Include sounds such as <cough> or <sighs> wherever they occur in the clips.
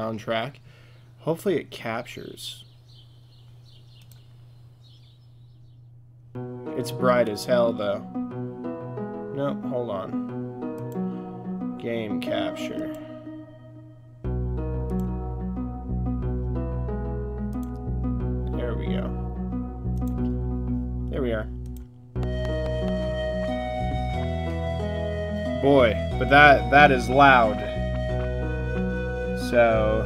soundtrack. Hopefully it captures. It's bright as hell though. No, hold on. Game capture. There we go. There we are. Boy, but that that is loud. So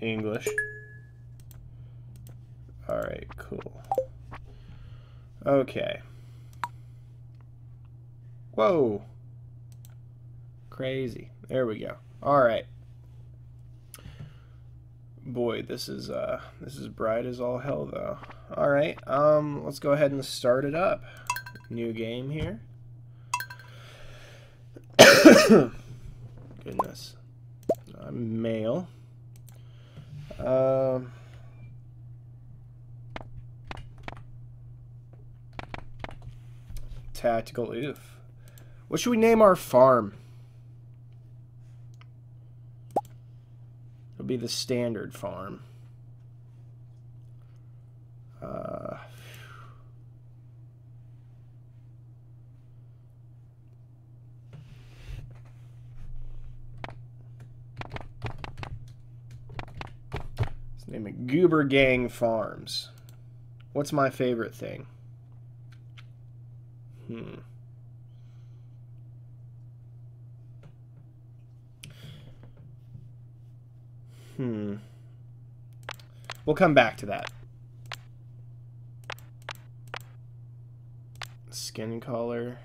English. Alright, cool. Okay. Whoa. Crazy. There we go. Alright. Boy, this is uh this is bright as all hell though. Alright, um let's go ahead and start it up. New game here. <coughs> Goodness. I'm male. Um, tactical oof. What should we name our farm? Be the standard farm. Uh, let's name it Goober Gang Farms. What's my favorite thing? Hmm. Hmm. We'll come back to that. Skin color.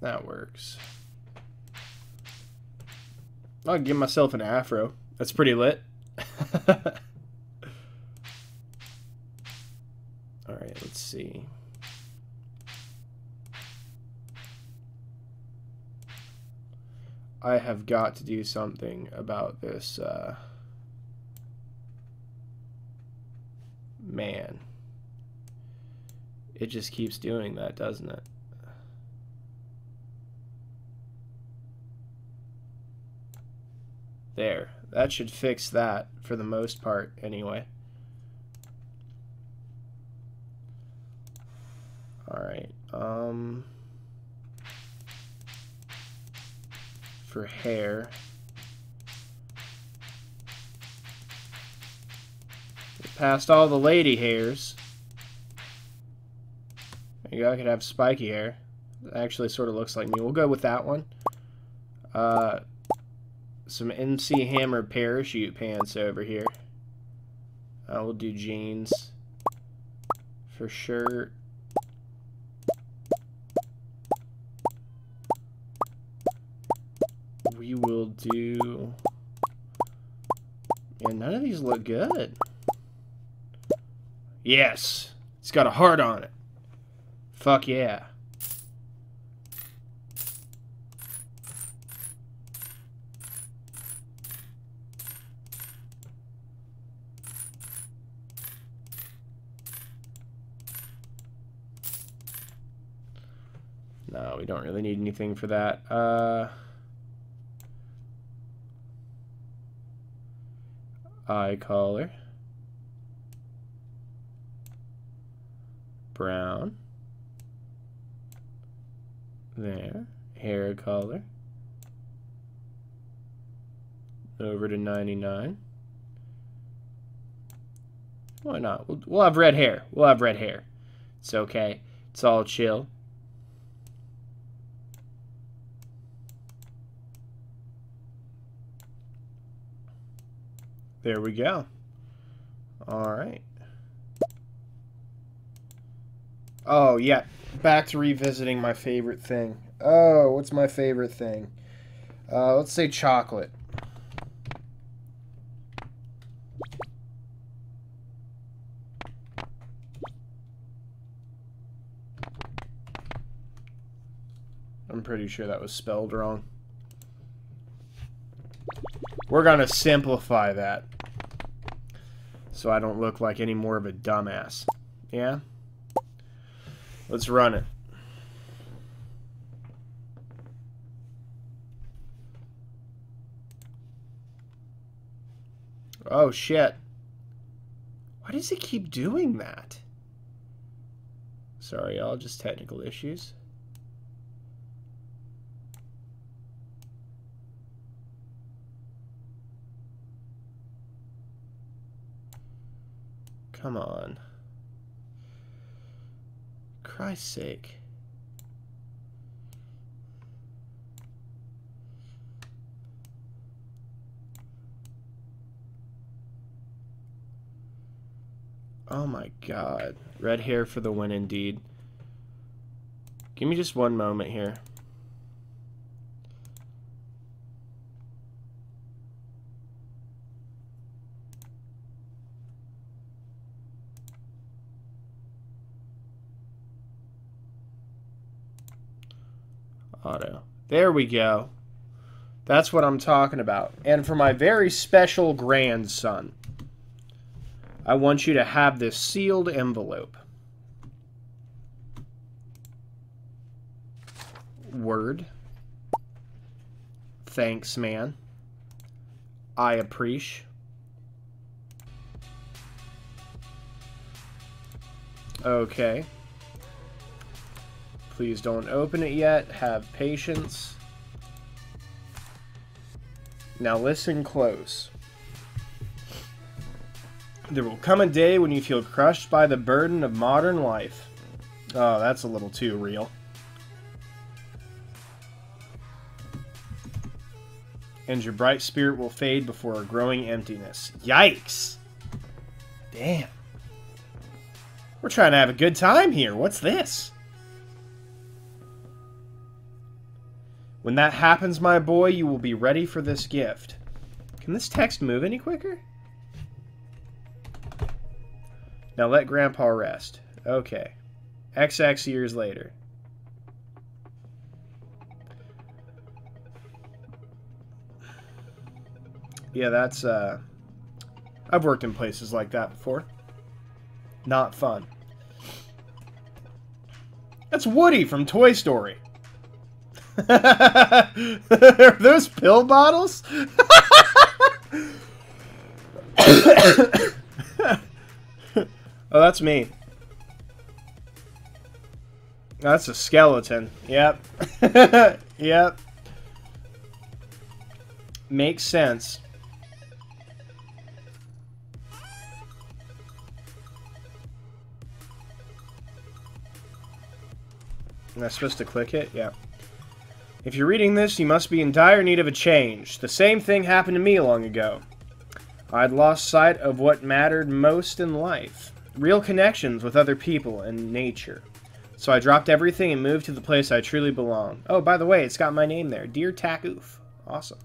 That works. I'll give myself an afro. That's pretty lit. <laughs> Alright, let's see. I have got to do something about this uh, man. It just keeps doing that, doesn't it? There. That should fix that for the most part anyway. Alright. Um hair. Past all the lady hairs. There you go, I could have spiky hair. It actually sort of looks like me. We'll go with that one. Uh, some MC Hammer parachute pants over here. Uh, we'll do jeans for shirt. We will do... Man, none of these look good. Yes! It's got a heart on it. Fuck yeah. No, we don't really need anything for that. Uh, eye color. Brown. There. Hair color. Over to 99. Why not? We'll, we'll have red hair. We'll have red hair. It's okay. It's all chill. There we go. All right. Oh, yeah. Back to revisiting my favorite thing. Oh, what's my favorite thing? Uh, let's say chocolate. I'm pretty sure that was spelled wrong. We're going to simplify that. So I don't look like any more of a dumbass. Yeah? Let's run it. Oh, shit. Why does it keep doing that? Sorry, y'all, just technical issues. Come on. Christ's sake. Oh my god. Red hair for the win indeed. Give me just one moment here. Auto. There we go. That's what I'm talking about. And for my very special grandson. I want you to have this sealed envelope. Word. Thanks, man. I appreciate. Okay. Please don't open it yet. Have patience. Now listen close. There will come a day when you feel crushed by the burden of modern life. Oh, that's a little too real. And your bright spirit will fade before a growing emptiness. Yikes! Damn. We're trying to have a good time here. What's this? When that happens, my boy, you will be ready for this gift. Can this text move any quicker? Now let Grandpa rest. Okay. XX years later. Yeah, that's, uh... I've worked in places like that before. Not fun. That's Woody from Toy Story. <laughs> Are those pill bottles? <coughs> Oh, that's me. That's a skeleton. Yep. <laughs> yep. Makes sense. Am I supposed to click it? Yeah. If you're reading this, you must be in dire need of a change. The same thing happened to me long ago. I'd lost sight of what mattered most in life real connections with other people and nature. So I dropped everything and moved to the place I truly belong. Oh, by the way, it's got my name there. Dear Takoof. Awesome.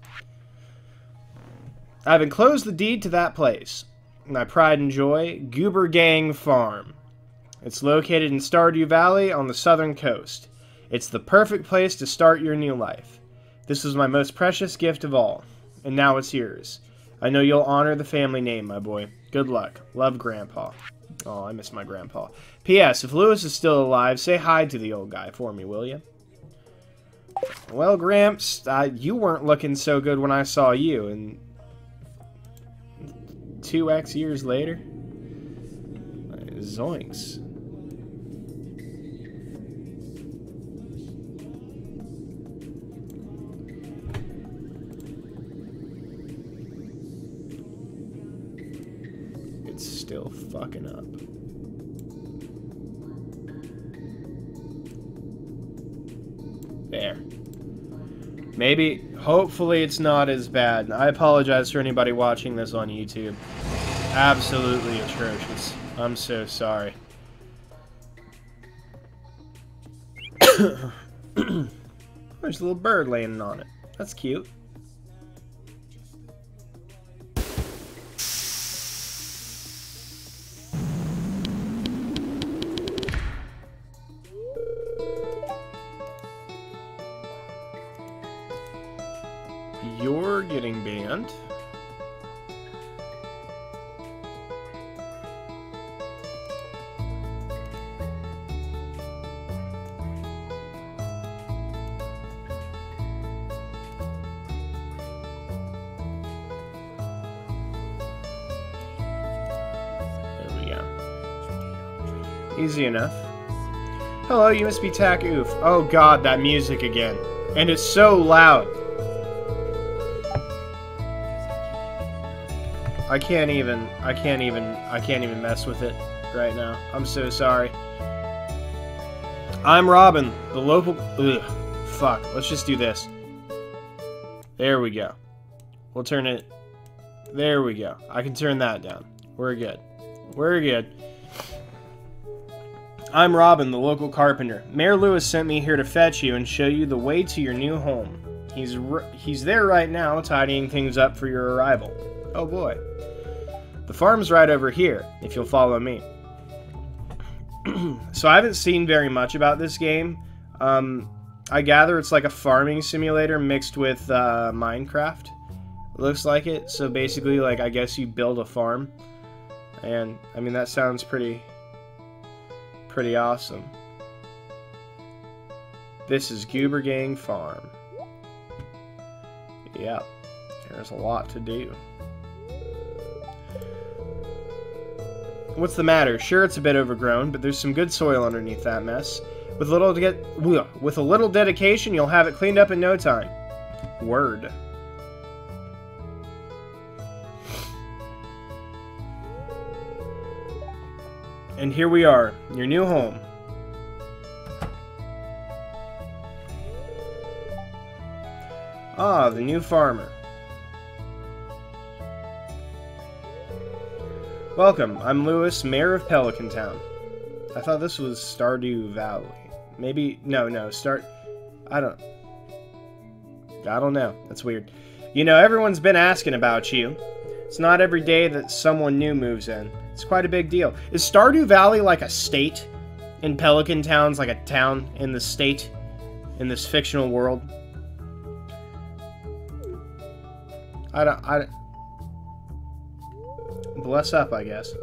I've enclosed the deed to that place. My pride and joy, Goober Gang Farm. It's located in Stardew Valley on the southern coast. It's the perfect place to start your new life. This was my most precious gift of all, and now it's yours. I know you'll honor the family name, my boy. Good luck. Love, Grandpa. Oh, I miss my grandpa. P.S. If Lewis is still alive, say hi to the old guy for me, will you? Well, Gramps, uh, you weren't looking so good when I saw you, and 2x years later? Zoinks. It's still fucking up. There. Maybe, hopefully it's not as bad. I apologize for anybody watching this on YouTube. Absolutely atrocious. I'm so sorry. <coughs> There's a little bird landing on it. That's cute. Enough. Hello, you must be Tack Oof. Oh god, that music again. And it's so loud. I can't even, I can't even, I can't even mess with it right now. I'm so sorry. I'm Robin, the local, ugh, fuck, let's just do this. There we go. We'll turn it, there we go. I can turn that down. We're good. We're good. I'm Robin, the local carpenter. Mayor Lewis sent me here to fetch you and show you the way to your new home. He's he's there right now, tidying things up for your arrival. Oh boy. The farm's right over here, if you'll follow me. <clears throat> so I haven't seen very much about this game. Um, I gather it's like a farming simulator mixed with uh, Minecraft. Looks like it. So basically, like I guess you build a farm, and I mean that sounds pretty pretty awesome. This is Goober Gang Farm. Yep, there's a lot to do. What's the matter? Sure, it's a bit overgrown, but there's some good soil underneath that mess. With a little with a little dedication, you'll have it cleaned up in no time. Word. And here we are, your new home. Ah, the new farmer. Welcome, I'm Lewis, Mayor of Pelican Town. I thought this was Stardew Valley. Maybe, no, no, start, I don't, I don't know, that's weird. You know, everyone's been asking about you. It's not every day that someone new moves in. It's quite a big deal. Is Stardew Valley like a state? In Pelican Town's like a town in the state? In this fictional world? I don't... I Bless up, I guess.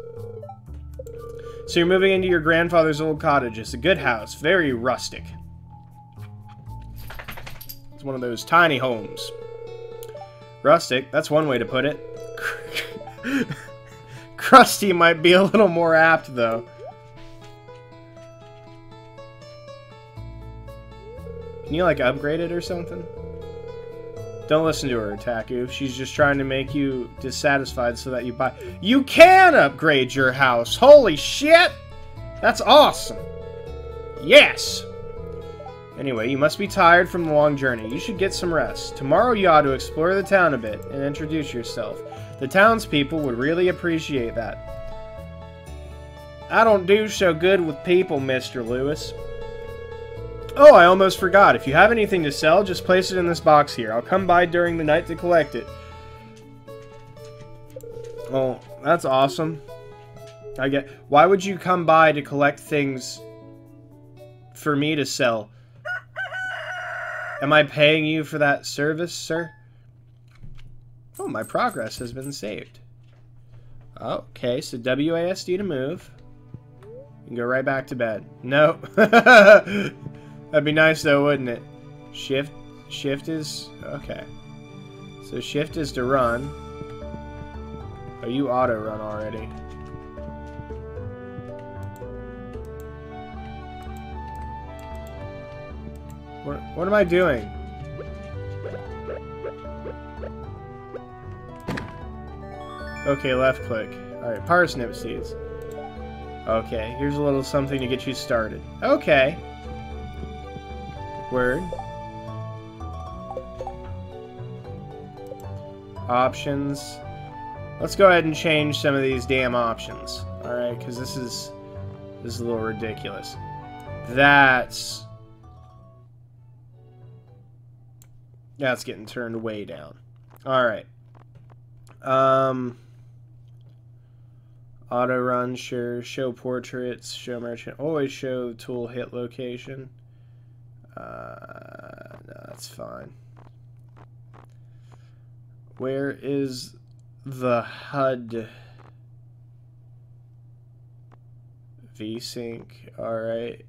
So you're moving into your grandfather's old cottage. It's a good house. Very rustic. It's one of those tiny homes. Rustic, that's one way to put it. <laughs> Crusty might be a little more apt, though. Can you, like, upgrade it or something? Don't listen to her, Taku. She's just trying to make you dissatisfied so that you buy... You can upgrade your house! Holy shit! That's awesome! Yes! Anyway, you must be tired from the long journey. You should get some rest. Tomorrow you ought to explore the town a bit and introduce yourself. The townspeople would really appreciate that. I don't do so good with people, Mr. Lewis. Oh, I almost forgot. If you have anything to sell, just place it in this box here. I'll come by during the night to collect it. Oh, that's awesome. I get. Why would you come by to collect things for me to sell? Am I paying you for that service, sir? Oh, my progress has been saved. Okay, so WASD to move. Can go right back to bed. No. <laughs> That'd be nice though, wouldn't it? Shift shift is okay. So shift is to run. Oh, you auto run already. What what am I doing? Okay, left click. Alright, parsnip seeds. Okay, here's a little something to get you started. Okay. Word. Options. Let's go ahead and change some of these damn options. Alright, because this is this is a little ridiculous. That's that's getting turned way down. Alright. Um Auto run, sure. Show portraits, show merchant. Always show tool hit location. Uh, no, that's fine. Where is the HUD? VSync, alright.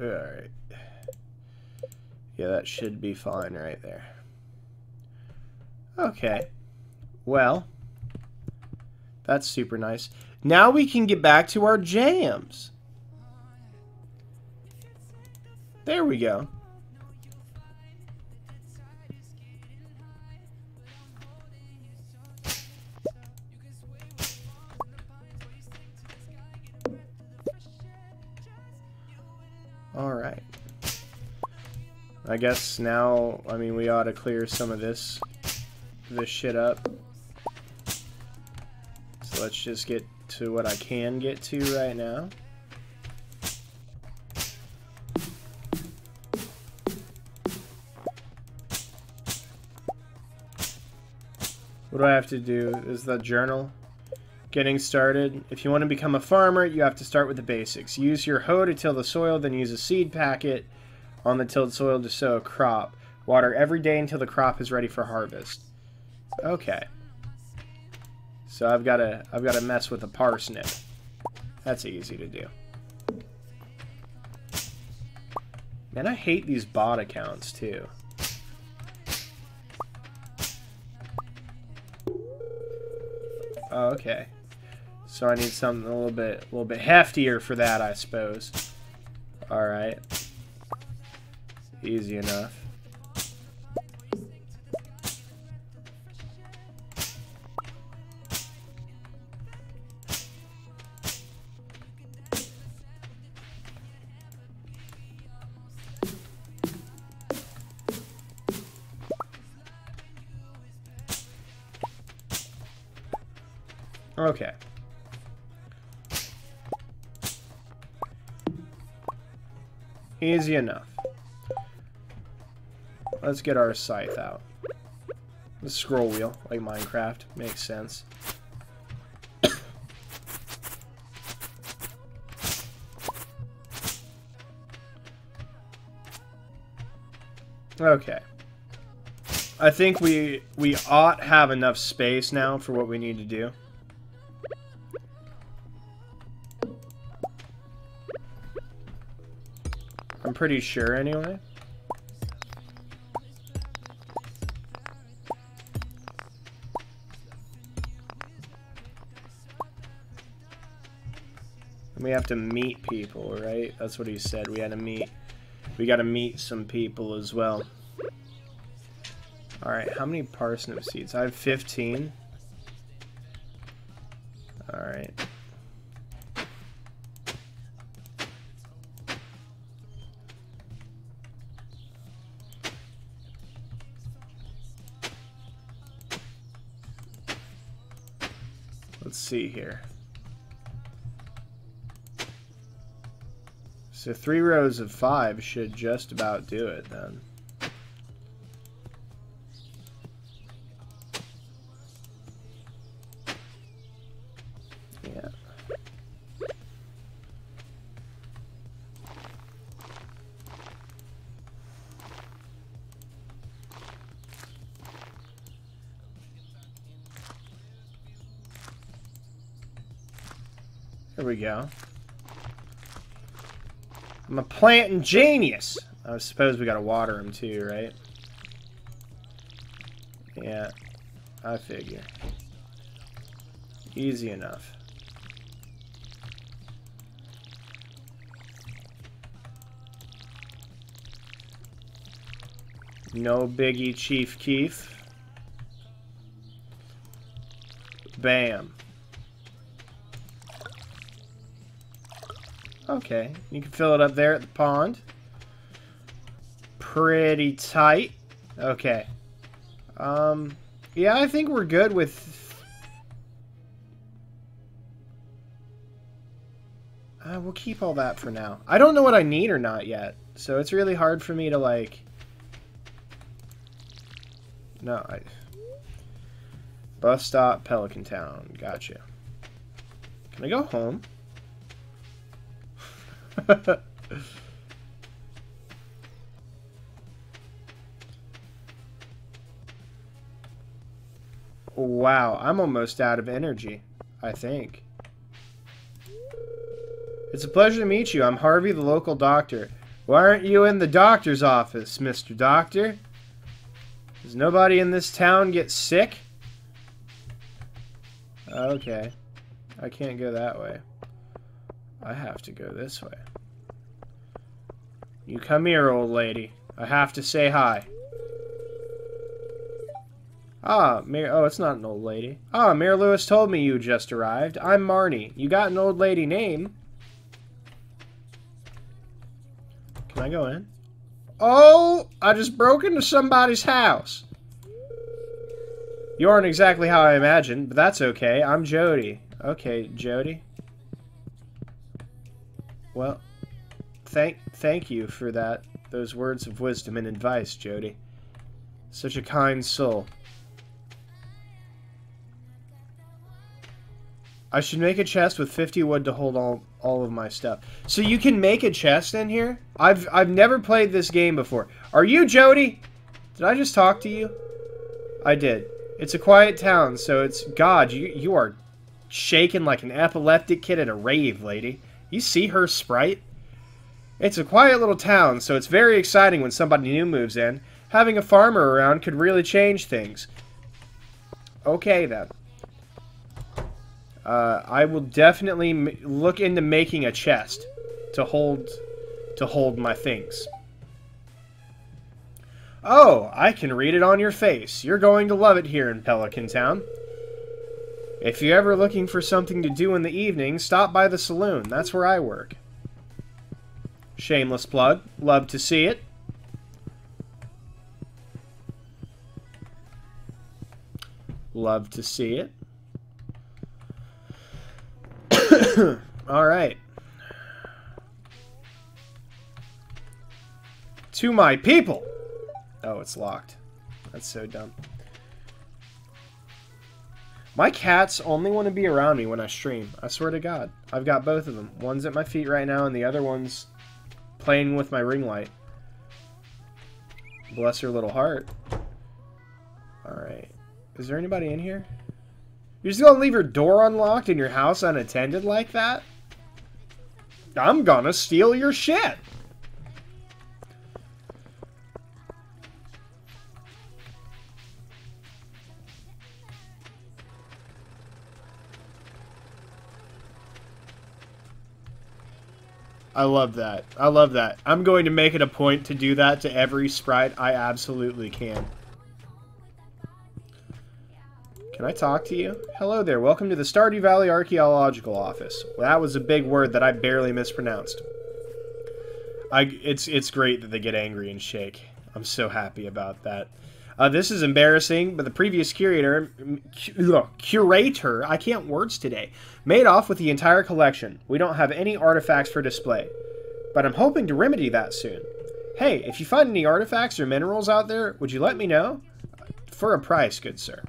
Alright. Yeah, that should be fine right there. Okay. Well, that's super nice. Now we can get back to our jams. There we go. I guess now, I mean, we ought to clear some of this, this shit up. So let's just get to what I can get to right now. What do I have to do? Is the journal? Getting started. If you want to become a farmer, you have to start with the basics. Use your hoe to till the soil, then use a seed packet on the tilled soil to sow a crop. Water every day until the crop is ready for harvest. Okay. So I've got to I've got to mess with a parsnip. That's easy to do. Man, I hate these bot accounts too. Oh, okay. So I need something a little bit a little bit heftier for that, I suppose. Alright. Easy enough. Okay. Easy enough. Let's get our scythe out. The scroll wheel, like Minecraft. Makes sense. okay. I think we we ought have enough space now for what we need to do. I'm pretty sure anyway. Have to meet people, right? That's what he said. We had to meet. We got to meet some people as well. Alright, how many parsnip seeds? I have 15. Alright. Let's see here. So three rows of five should just about do it then. Yeah. There we go. I'm a planting genius. I suppose we gotta water him too, right? Yeah, I figure. Easy enough. No biggie, Chief Keef. Bam. Okay, you can fill it up there at the pond. Pretty tight. Okay. Um, yeah, I think we're good with... Uh, we'll keep all that for now. I don't know what I need or not yet, so it's really hard for me to, like... No, I... Bus stop, Pelican Town. Gotcha. Can I go home? <laughs> wow, I'm almost out of energy, I think. It's a pleasure to meet you. I'm Harvey, the local doctor. Why aren't you in the doctor's office, Mr. Doctor? Does nobody in this town get sick? Okay. I can't go that way. I have to go this way. You come here, old lady. I have to say hi. Ah, Mayor... Oh, it's not an old lady. Ah, Mayor Lewis told me you just arrived. I'm Marnie. You got an old lady name. Can I go in? Oh, I just broke into somebody's house. You aren't exactly how I imagined, but that's okay. I'm Jodi. Okay, Jodi. Well, thank thank you for that. Those words of wisdom and advice, Jodi. Such a kind soul. I should make a chest with 50 wood to hold all, all of my stuff. So you can make a chest in here? I've, I've never played this game before. Are you Jodi? Did I just talk to you? I did. It's a quiet town, so it's... God, you, you are shaking like an epileptic kid at a rave, lady. You see her sprite? It's a quiet little town, so it's very exciting when somebody new moves in. Having a farmer around could really change things. Okay, then. Uh, I will definitely look into making a chest to hold to hold my things. Oh, I can read it on your face. You're going to love it here in Pelican Town. If you're ever looking for something to do in the evening, stop by the saloon. That's where I work. Shameless plug. Love to see it. Love to see it. <coughs> All right. To my people. Oh, it's locked. That's so dumb. My cats only want to be around me when I stream. I swear to God. I've got both of them. One's at my feet right now, and the other one's playing with my ring light. Bless her little heart. Alright. Is there anybody in here? You're just gonna leave your door unlocked and your house unattended like that? I'm gonna steal your shit! I love that. I love that. I'm going to make it a point to do that to every sprite I absolutely can. Can I talk to you? Hello there. Welcome to the Stardew Valley Archaeological Office. Well, that was a big word that I barely mispronounced. I, it's, it's great that they get angry and shake. I'm so happy about that. Uh, this is embarrassing, but the previous curator, curator, I can't words today, made off with the entire collection. We don't have any artifacts for display, but I'm hoping to remedy that soon. Hey, if you find any artifacts or minerals out there, would you let me know? For a price, good sir.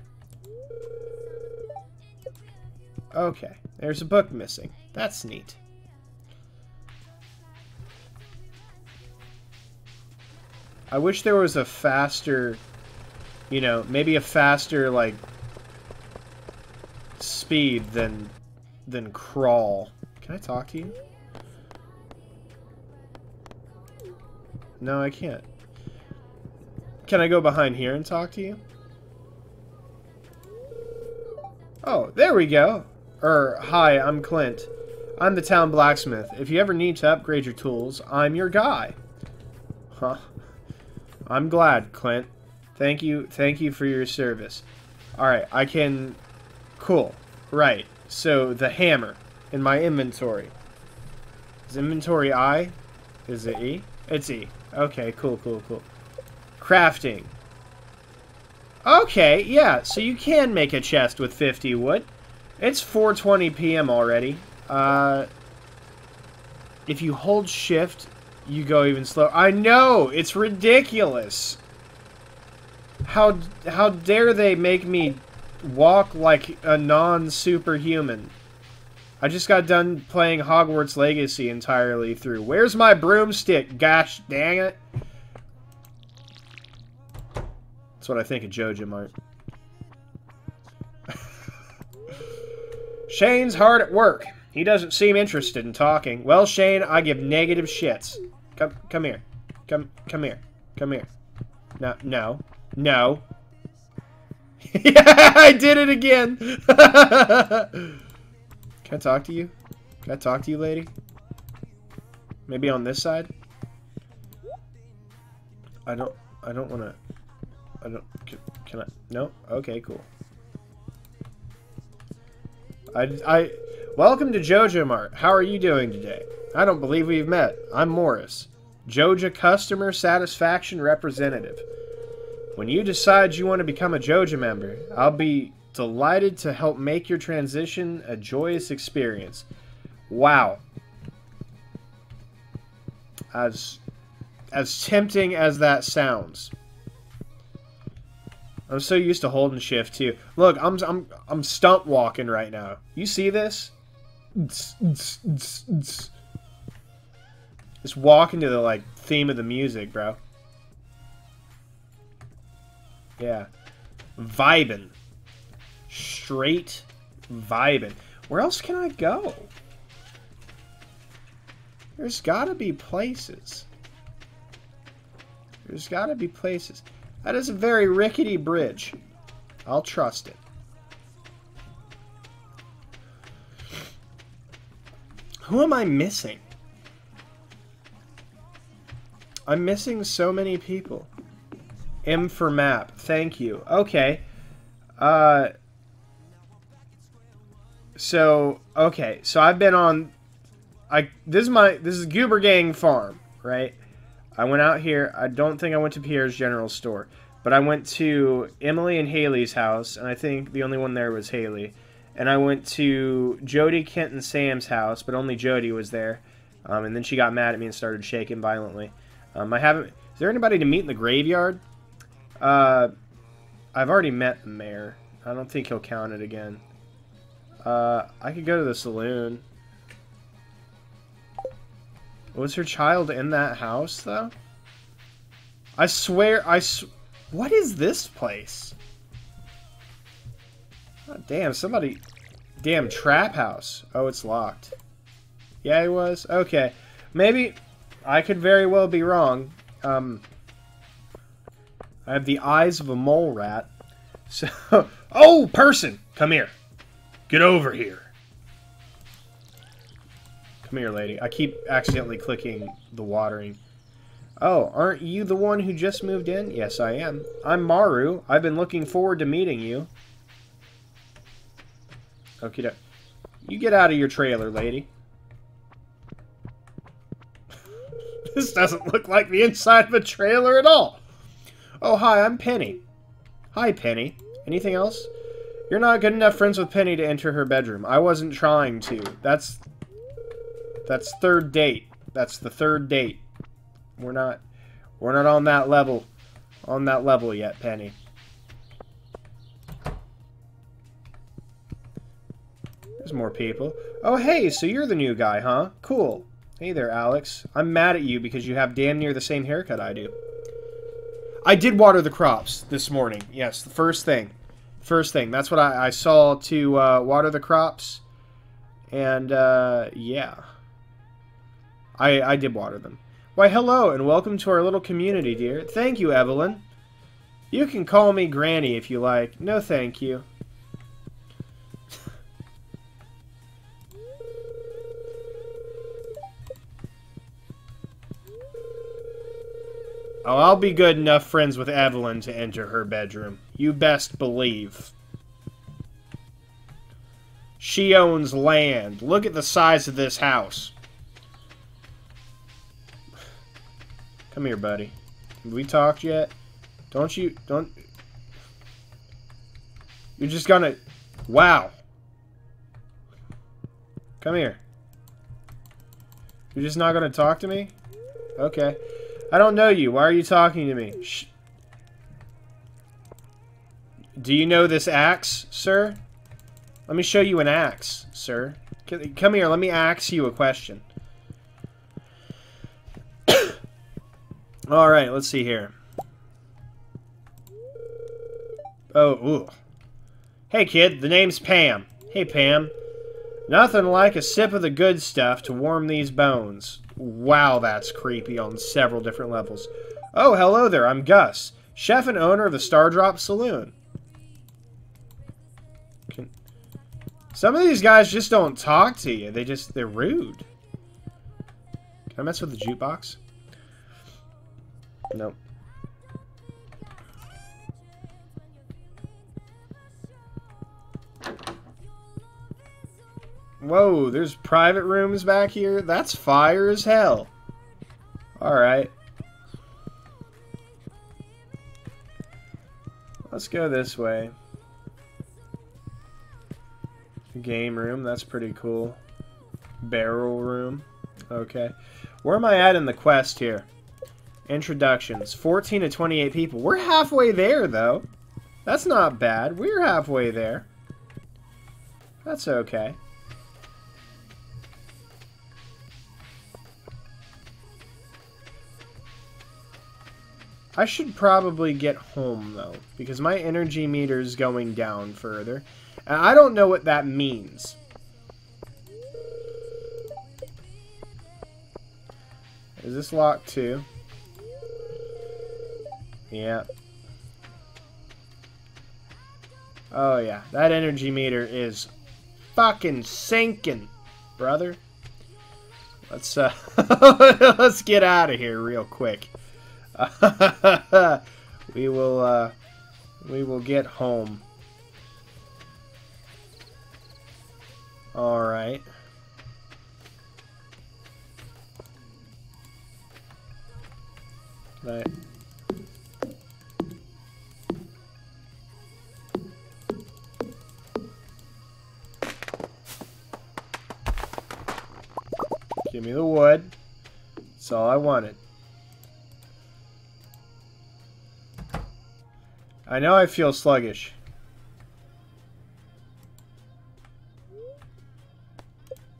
Okay, there's a book missing. That's neat. I wish there was a faster, you know, maybe a faster, like, speed than, than crawl. Can I talk to you? No, I can't. Can I go behind here and talk to you? Oh, there we go. Er, hi, I'm Clint. I'm the town blacksmith. If you ever need to upgrade your tools, I'm your guy. Huh. I'm glad, Clint. Thank you, thank you for your service. Alright, I can... Cool. Right. So, the hammer in my inventory. Is inventory I? Is it E? It's E. Okay, cool, cool, cool. Crafting. Okay, yeah, so you can make a chest with 50 wood. It's 4.20 p.m. already. Uh, if you hold shift, you go even slower. I know! It's ridiculous! How, how dare they make me walk like a non-superhuman? I just got done playing Hogwarts Legacy entirely through. Where's my broomstick? Gosh dang it. That's what I think of Joja Mart. <laughs> Shane's hard at work. He doesn't seem interested in talking. Well, Shane, I give negative shits. Come, come here. Come, come here. Come here. No, no. No. yeah, <laughs> I did it again. <laughs> Can I talk to you? Can I talk to you, lady? Maybe on this side? I don't, I don't want to, I don't, can, can I, no? Okay, cool. I, I, welcome to Joja Mart. How are you doing today? I don't believe we've met. I'm Morris, Joja Customer Satisfaction Representative. When you decide you want to become a Joja member, I'll be delighted to help make your transition a joyous experience. Wow. As as tempting as that sounds. I'm so used to holding shift too. Look, I'm I'm I'm stump walking right now. You see this? Just walking to the like theme of the music, bro. Yeah. Vibing. Straight vibing. Where else can I go? There's gotta be places. There's gotta be places. That is a very rickety bridge. I'll trust it. Who am I missing? I'm missing so many people. M for map. Thank you. Okay. Uh, so, okay. So I've been on... I This is my... This is Goober Gang Farm, right? I went out here. I don't think I went to Pierre's General Store. But I went to Emily and Haley's house. And I think the only one there was Haley. And I went to Jodi, Kent, and Sam's house. But only Jodi was there. Um, and then she got mad at me and started shaking violently. Um, I haven't... Is there anybody to meet in the graveyard? Uh, I've already met the mayor. I don't think he'll count it again. Uh, I could go to the saloon. Was her child in that house, though? I swear, I sw What is this place? Oh, damn, somebody... Damn, trap house. Oh, it's locked. Yeah, he was? Okay. Maybe... I could very well be wrong. Um... I have the eyes of a mole rat. So, <laughs> oh, person, come here. Get over here. Come here, lady. I keep accidentally clicking the watering. Oh, aren't you the one who just moved in? Yes, I am. I'm Maru. I've been looking forward to meeting you. Okay, you get out of your trailer, lady. <laughs> this doesn't look like the inside of a trailer at all. Oh, hi, I'm Penny. Hi, Penny. Anything else? You're not good enough friends with Penny to enter her bedroom. I wasn't trying to. That's... That's third date. That's the third date. We're not... We're not on that level. On that level yet, Penny. There's more people. Oh, hey, so you're the new guy, huh? Cool. Hey there, Alex. I'm mad at you because you have damn near the same haircut I do. I did water the crops this morning. Yes, the first thing. First thing. That's what I, I saw to uh, water the crops. And, uh, yeah. I, I did water them. Why, hello, and welcome to our little community, dear. Thank you, Evelyn. You can call me Granny if you like. No, thank you. Oh, I'll be good enough friends with Evelyn to enter her bedroom. You best believe. She owns land. Look at the size of this house. Come here, buddy. Have we talked yet? Don't you... Don't... You're just gonna... Wow. Come here. You're just not gonna talk to me? Okay. I don't know you. Why are you talking to me? Shh. Do you know this axe, sir? Let me show you an axe, sir. Come here, let me ask you a question. <coughs> Alright, let's see here. Oh, ooh. Hey, kid, the name's Pam. Hey, Pam. Nothing like a sip of the good stuff to warm these bones. Wow, that's creepy on several different levels. Oh, hello there, I'm Gus. Chef and owner of the Stardrop Saloon. Can... Some of these guys just don't talk to you. They just, they're rude. Can I mess with the jukebox? Nope. Whoa, there's private rooms back here? That's fire as hell. Alright. Let's go this way. Game room, that's pretty cool. Barrel room. Okay. Where am I at in the quest here? Introductions. 14 to 28 people. We're halfway there, though. That's not bad. We're halfway there. That's okay. I should probably get home, though, because my energy meter is going down further. And I don't know what that means. Is this locked too? Yeah. Oh, yeah. That energy meter is fucking sinking, brother. Let's, uh, <laughs> let's get out of here real quick. <laughs> we will, uh, we will get home. Alright. Right. Give me the wood. That's all I wanted. I know I feel sluggish.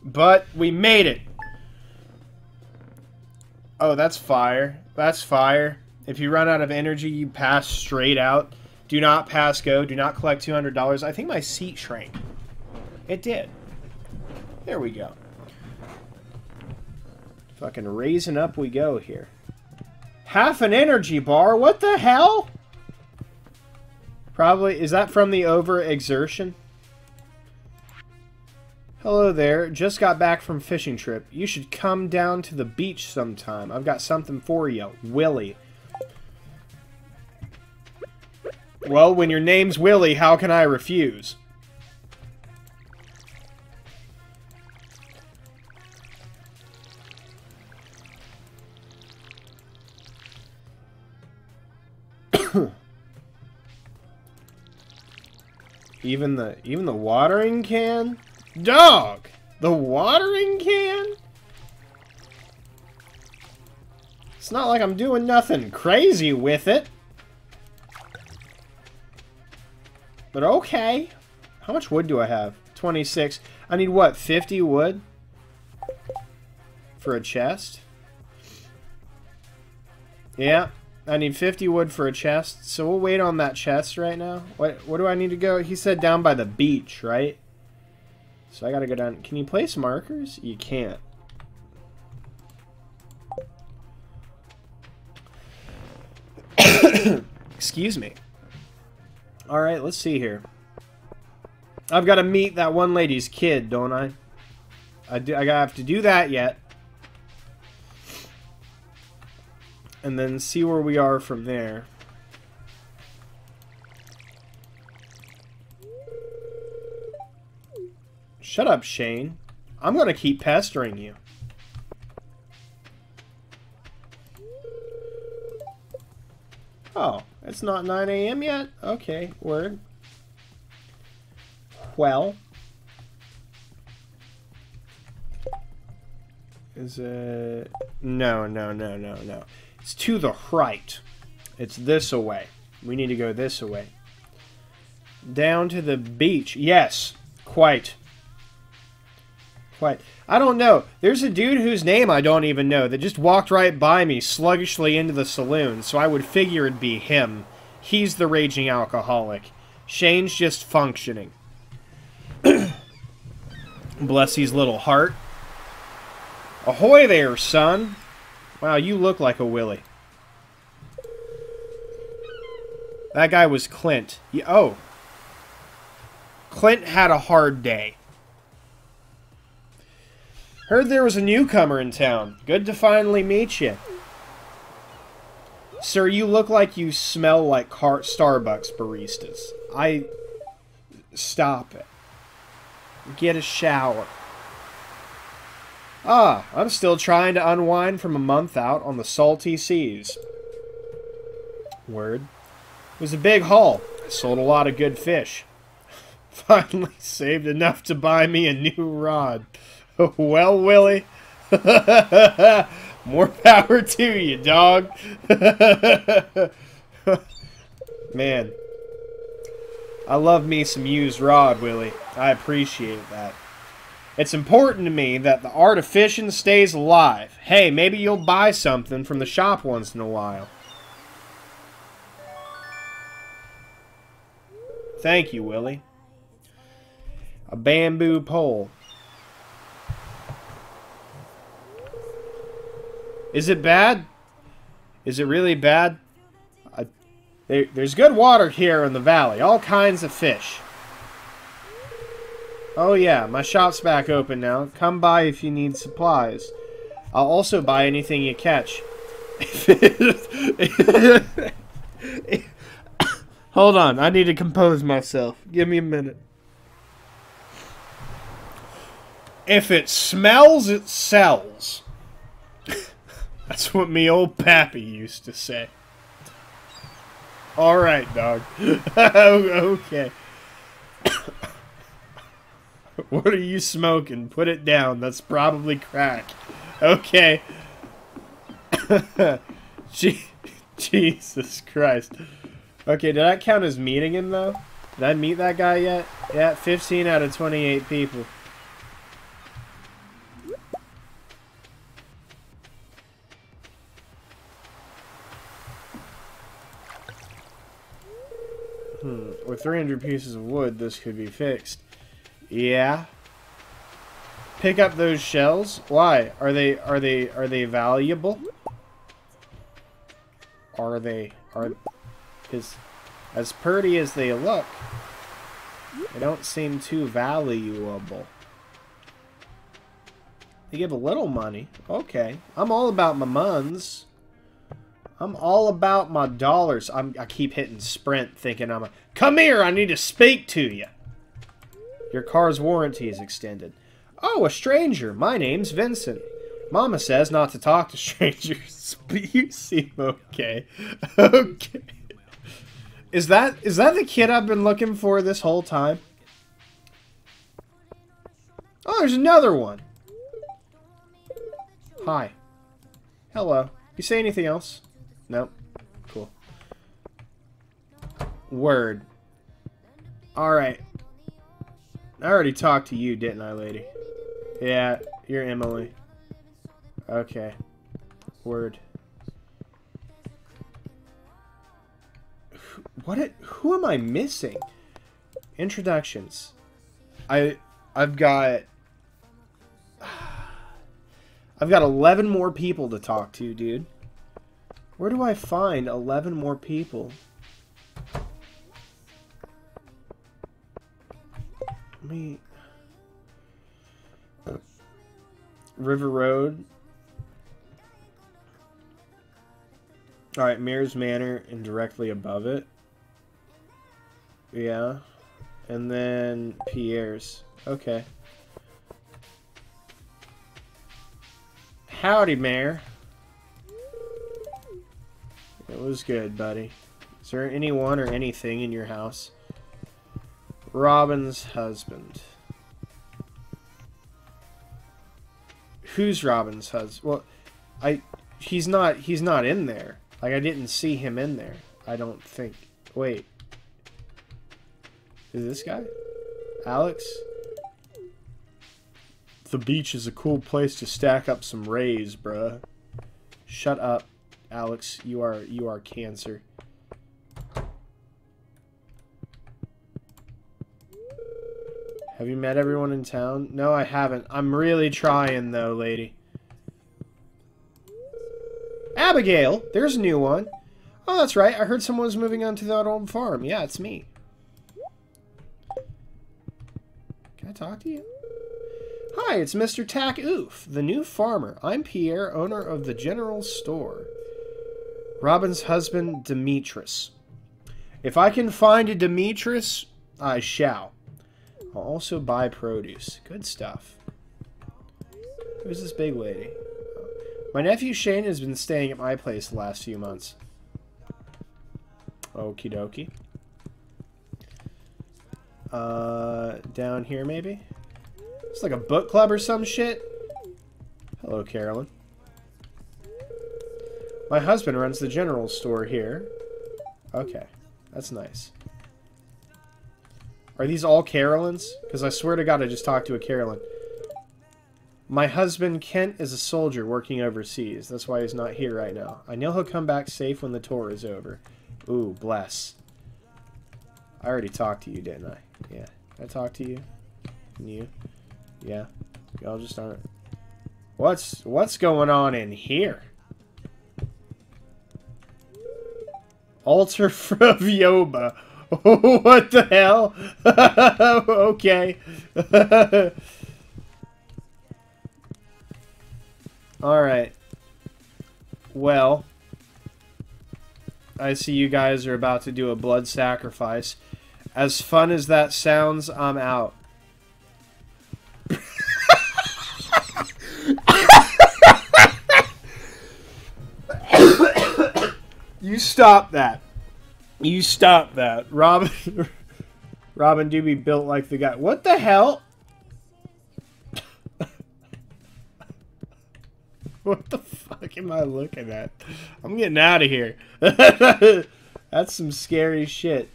But we made it. Oh, that's fire. That's fire. If you run out of energy, you pass straight out. Do not pass go. Do not collect $200. I think my seat shrank. It did. There we go. Fucking raising up we go here. Half an energy bar? What the hell? Probably, is that from the overexertion? Hello there, just got back from fishing trip. You should come down to the beach sometime. I've got something for you, Willy. Well, when your name's Willy, how can I refuse? Even the even the watering can? Dog! The watering can? It's not like I'm doing nothing crazy with it. But okay. How much wood do I have? 26. I need what, 50 wood? For a chest? Yeah, I need 50 wood for a chest, so we'll wait on that chest right now. What what do I need to go? He said down by the beach, right? So I gotta go down. Can you place markers? You can't. <coughs> Excuse me. Alright, let's see here. I've got to meet that one lady's kid, don't I? I, do, I have to do that yet. And then see where we are from there. Shut up, Shane. I'm going to keep pestering you. Oh, it's not 9 a.m. yet? Okay, word. Well. Is it... No, no, no, no, no. It's to the right. It's this away. We need to go this away. Down to the beach. Yes, quite. Quite. I don't know. There's a dude whose name I don't even know that just walked right by me sluggishly into the saloon, so I would figure it'd be him. He's the raging alcoholic. Shane's just functioning. <clears throat> Bless his little heart. Ahoy there, son! Wow, you look like a Willy. That guy was Clint. He, oh. Clint had a hard day. Heard there was a newcomer in town. Good to finally meet you. Sir, you look like you smell like car Starbucks baristas. I... Stop it. Get a shower. Ah, I'm still trying to unwind from a month out on the salty seas. Word. It was a big haul. I sold a lot of good fish. <laughs> Finally saved enough to buy me a new rod. <laughs> well, Willy. <laughs> More power to you, dog. Man. I love me some used rod, Willy. I appreciate that. It's important to me that the art of fishing stays alive. Hey, maybe you'll buy something from the shop once in a while. Thank you, Willy. A bamboo pole. Is it bad? Is it really bad? There, there's good water here in the valley. All kinds of fish. Oh yeah, my shop's back open now. Come by if you need supplies. I'll also buy anything you catch. <laughs> Hold on, I need to compose myself. Give me a minute. If it smells, it sells. <laughs> That's what me old pappy used to say. Alright, dog. <laughs> okay. <laughs> what are you smoking? Put it down. That's probably crack. Okay. <laughs> <laughs> Jesus Christ. Okay, did that count as meeting him, though? Did I meet that guy yet? Yeah, 15 out of 28 people. Hmm, with 300 pieces of wood, this could be fixed. Yeah. Pick up those shells. Why? Are they are they are they valuable? Are they are because as pretty as they look, they don't seem too valuable. They give a little money. Okay. I'm all about my muns. I'm all about my dollars. I'm, I keep hitting sprint thinking I'm a... Come here, I need to speak to you. Your car's warranty is extended. Oh, a stranger. My name's Vincent. Mama says not to talk to <laughs> strangers, but you seem okay. <laughs> Okay. Is that is that the kid I've been looking for this whole time? Oh, there's another one. Hi. Hello. You say anything else? Nope. Cool. Word. Alright. I already talked to you, didn't I, lady? Yeah, you're Emily. Okay. Word. What? It, who am I missing? Introductions. I I've got <sighs> I've got 11 more people to talk to, dude. Where do I find 11 more people? Me... River Road. Alright, Mayor's Manor and directly above it. Yeah. And then Pierre's. Okay. Howdy, Mayor. It was good, buddy. Is there anyone or anything in your house? Robin's husband. Who's Robin's husband? Well, I he's not he's not in there. Like I didn't see him in there. I don't think. Wait. Is this guy? Alex? The beach is a cool place to stack up some rays, bruh. Shut up, Alex. You are you are cancer. Have you met everyone in town? No, I haven't. I'm really trying, though, lady. Abigail, there's a new one. Oh, that's right. I heard someone was moving on to that old farm. Yeah, it's me. Can I talk to you? Hi, it's Mr. Tack Oof, the new farmer. I'm Pierre, owner of the general store. Robin's husband, Demetrius. If I can find a Demetrius, I shall. I'll also buy produce. Good stuff. Who's this big lady? My nephew Shane has been staying at my place the last few months. Okie dokie. Uh, down here maybe? It's like a book club or some shit. Hello, Carolyn. My husband runs the general store here. Okay, that's nice. Are these all Carolyn's? Because I swear to God I just talked to a Carolyn. My husband, Kent, is a soldier working overseas. That's why he's not here right now. I know he'll come back safe when the tour is over. Ooh, bless. I already talked to you, didn't I? Yeah. I talked to you? And you? Yeah. Y'all just aren't... What's, what's going on in here? Altar <laughs> from Yoba. <laughs> what the hell? <laughs> okay. <laughs> Alright. Well, I see you guys are about to do a blood sacrifice. As fun as that sounds, I'm out. <coughs> you stop that. You stop that. Robin <laughs> Robin Doobie built like the guy. What the hell? <laughs> what the fuck am I looking at? I'm getting out of here. <laughs> That's some scary shit.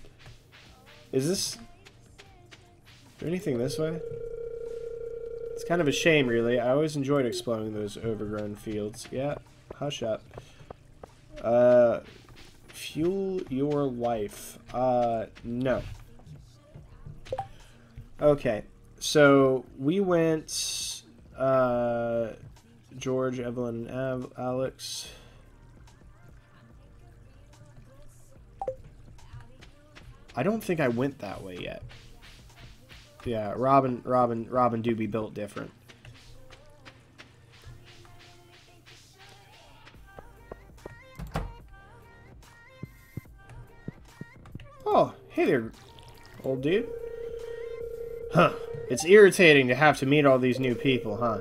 Is this... Is there anything this way? It's kind of a shame, really. I always enjoyed exploring those overgrown fields. Yeah, hush up. Uh, fuel your life. Uh, no. Okay, so we went, uh, George, Evelyn, Av Alex. I don't think I went that way yet. Yeah, Robin, Robin, Robin do be built different. Oh, hey there, old dude. Huh. It's irritating to have to meet all these new people, huh?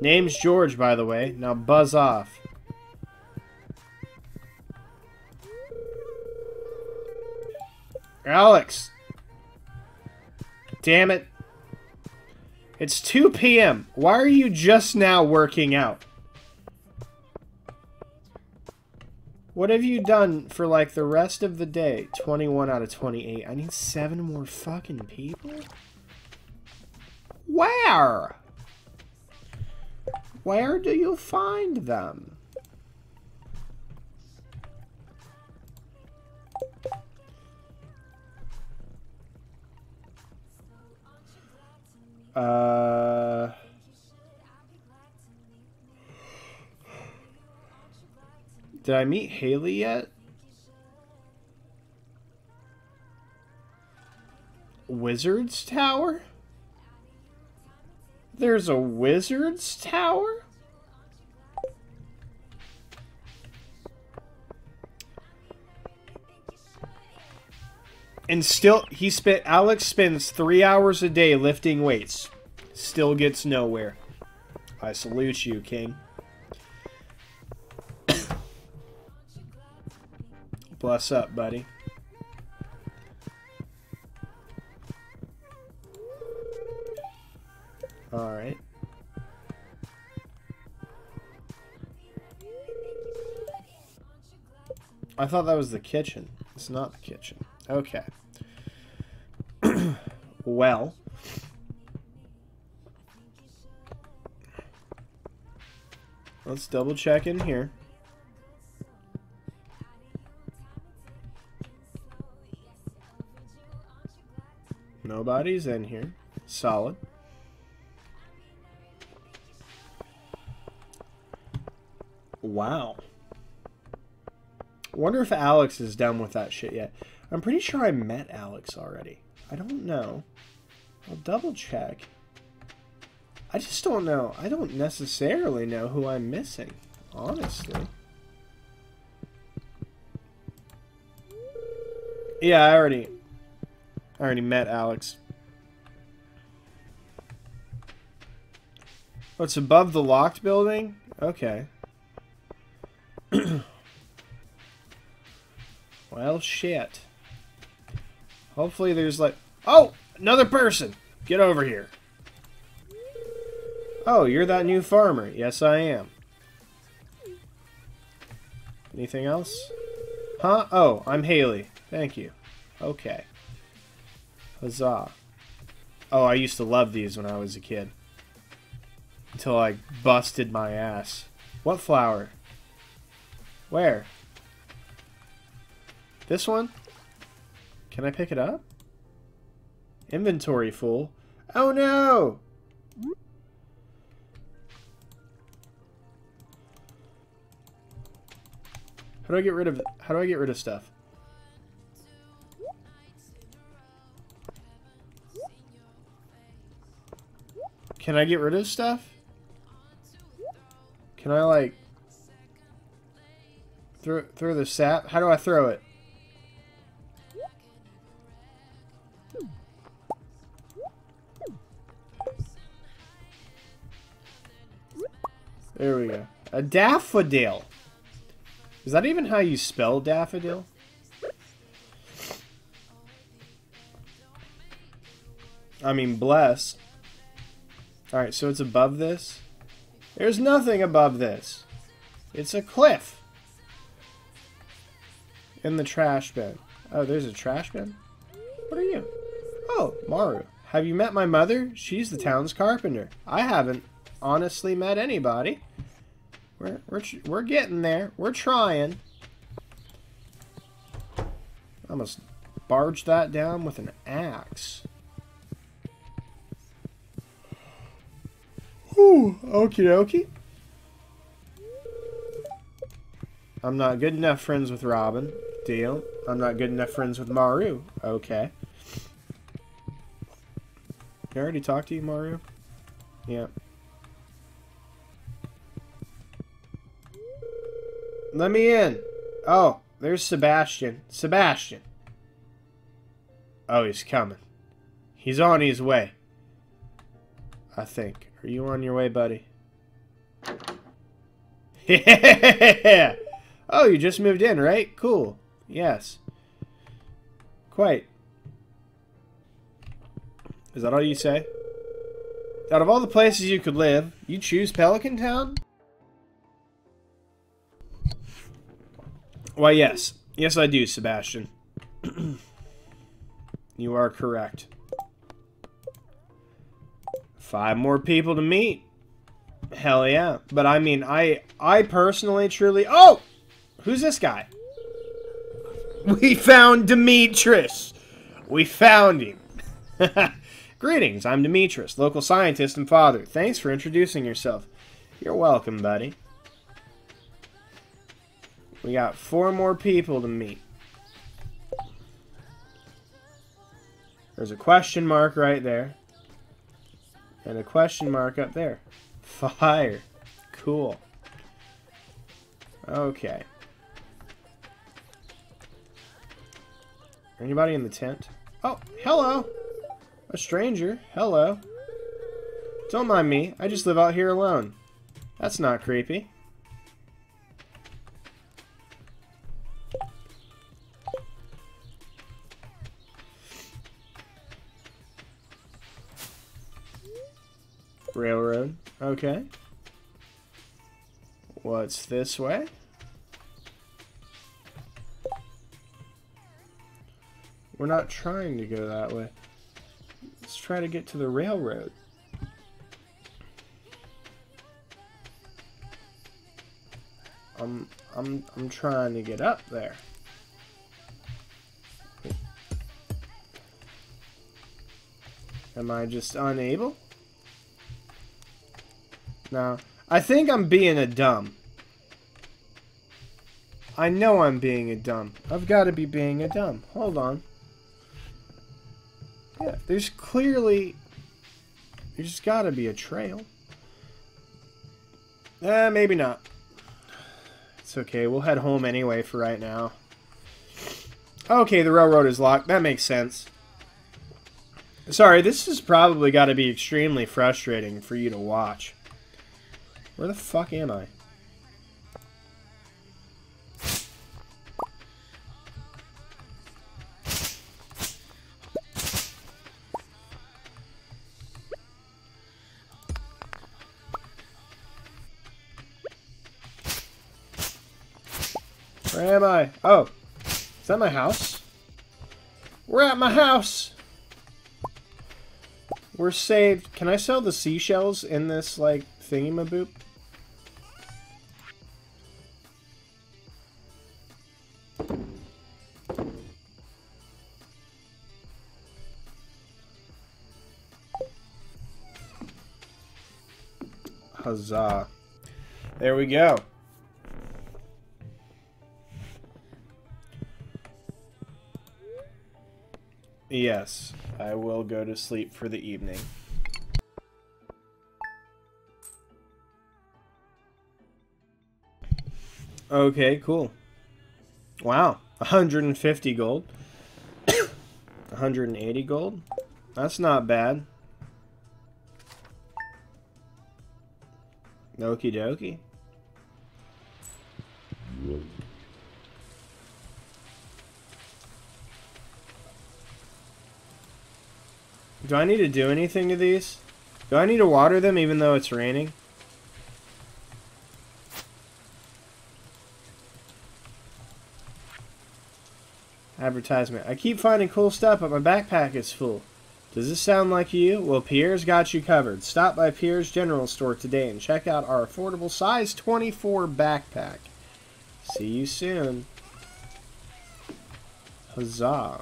Name's George, by the way. Now buzz off. Alex! Damn it. It's 2 p.m. Why are you just now working out? What have you done for, like, the rest of the day? 21 out of 28. I need seven more fucking people? Where? Where do you find them? Uh... Did I meet Haley yet? Wizard's Tower? There's a Wizard's Tower? And still, he spent, Alex spends three hours a day lifting weights. Still gets nowhere. I salute you, King. Bless up, buddy. Alright. I thought that was the kitchen. It's not the kitchen. Okay. <clears throat> well. Let's double check in here. Nobody's in here. Solid. Wow. Wonder if Alex is done with that shit yet. I'm pretty sure I met Alex already. I don't know. I'll double check. I just don't know. I don't necessarily know who I'm missing, honestly. Yeah, I already I already met Alex. Oh, it's above the locked building? Okay. <clears throat> well, shit. Hopefully there's like... Oh! Another person! Get over here. Oh, you're that new farmer. Yes, I am. Anything else? Huh? Oh, I'm Haley. Thank you. Okay. Huzzah. Oh, I used to love these when I was a kid. Until I busted my ass. What flower? Where? This one? Can I pick it up? Inventory full. Oh no! How do I get rid of how do I get rid of stuff? Can I get rid of stuff? Can I like throw throw the sap? How do I throw it? There we go. A daffodil. Is that even how you spell daffodil? I mean, bless. Alright, so it's above this? There's nothing above this. It's a cliff. In the trash bin. Oh, there's a trash bin? What are you? Oh, Maru. Have you met my mother? She's the town's carpenter. I haven't honestly met anybody. We're, we're, we're getting there. We're trying. I must barge that down with an axe. Ooh, okie dokie. I'm not good enough friends with Robin. Deal. I'm not good enough friends with Maru. Okay. I already talked to you, Maru? Yeah. Let me in. Oh, there's Sebastian. Sebastian. Oh, he's coming. He's on his way. I think. Are you on your way, buddy? <laughs> Yeah! Oh, you just moved in, right? Cool. Yes. Quite. Is that all you say? Out of all the places you could live, you choose Pelican Town? Why, yes. Yes, I do, Sebastian. <clears throat> you are correct. Five more people to meet. Hell yeah. But I mean, I I personally truly... Oh! Who's this guy? We found Demetrius. We found him. <laughs> Greetings, I'm Demetrius, local scientist and father. Thanks for introducing yourself. You're welcome, buddy. We got four more people to meet. There's a question mark right there. And a question mark up there. <laughs> Fire. Cool. Okay. Anybody in the tent? Oh, hello! A stranger. Hello. Don't mind me. I just live out here alone. That's not creepy. Railroad. Okay. What's this way? We're not trying to go that way. Let's try to get to the railroad. I'm I'm I'm trying to get up there. Am I just unable? No. I think I'm being a dumb. I know I'm being a dumb. I've got to be being a dumb. Hold on. Yeah, there's clearly... There's got to be a trail. Eh, maybe not. It's okay. We'll head home anyway for right now. Okay, the railroad is locked. That makes sense. Sorry, this has probably got to be extremely frustrating for you to watch. Where the fuck am I? Where am I? Oh. Is that my house? We're at my house! We're saved. Can I sell the seashells in this, like, thingamaboop? Huzzah. There we go. Yes, I will go to sleep for the evening. Okay, cool. Wow, 150 gold. <coughs> 180 gold? That's not bad. Okie dokie. Do I need to do anything to these? Do I need to water them even though it's raining? Advertisement. I keep finding cool stuff, but my backpack is full. Does this sound like you? Well, Pierre's got you covered. Stop by Pierre's General Store today and check out our affordable size 24 backpack. See you soon. Huzzah.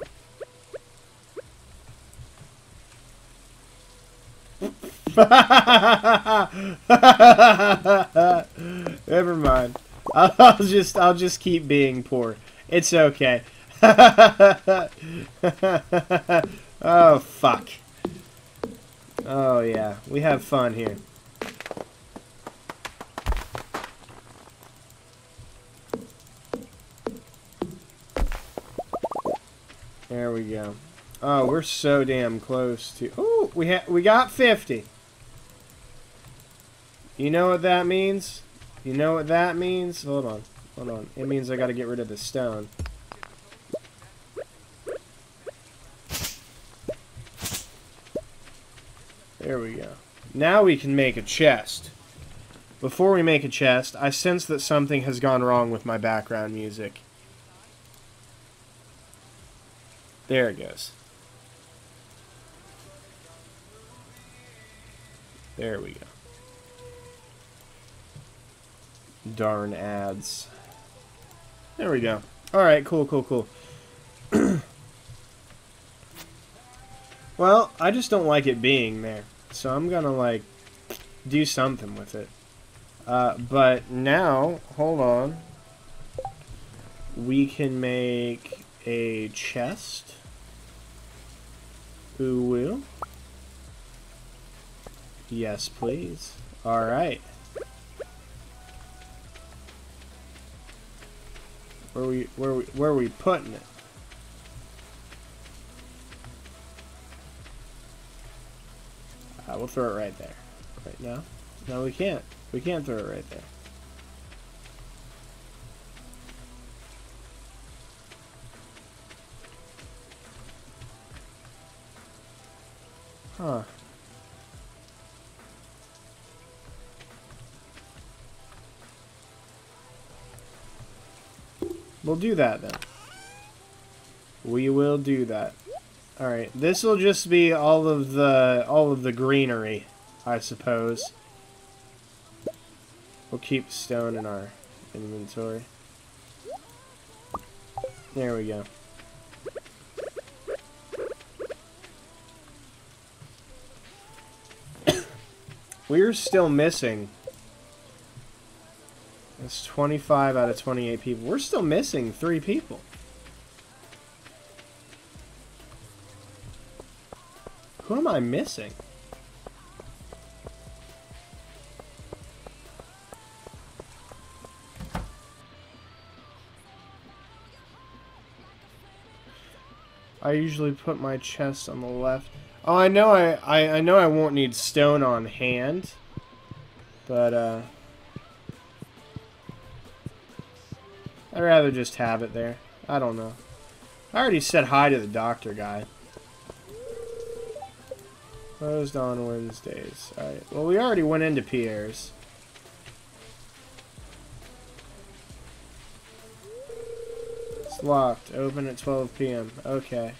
<laughs> Never mind. I'll just I'll just keep being poor. It's okay. <laughs> oh fuck. Oh yeah, we have fun here. There we go. Oh, we're so damn close to. Oh, we ha we got 50. You know what that means? You know what that means? Hold on. Hold on. It means I got to get rid of the stone. There we go. Now we can make a chest. Before we make a chest, I sense that something has gone wrong with my background music. There it goes. There we go. Darn ads. There we go. Alright, cool, cool, cool. <clears throat> well, I just don't like it being there. So I'm gonna, like, do something with it. Uh, but now, hold on. We can make a chest. Who will? Yes, please. Alright. Where we where we where are we putting it? Uh, we'll throw it right there. Right now? No, we can't. We can't throw it right there. Huh. We'll do that then. We will do that. Alright, this will just be all of the all of the greenery, I suppose. We'll keep stone in our inventory. There we go. <coughs> We're still missing It's 25 out of 28 people. We're still missing three people. Who am I missing? I usually put my chest on the left. Oh, I know I, I, I know I won't need stone on hand. But, uh... I'd rather just have it there. I don't know. I already said hi to the doctor guy. Closed on Wednesdays. Alright. Well, we already went into Pierre's. It's locked. Open at 12 p.m. Okay.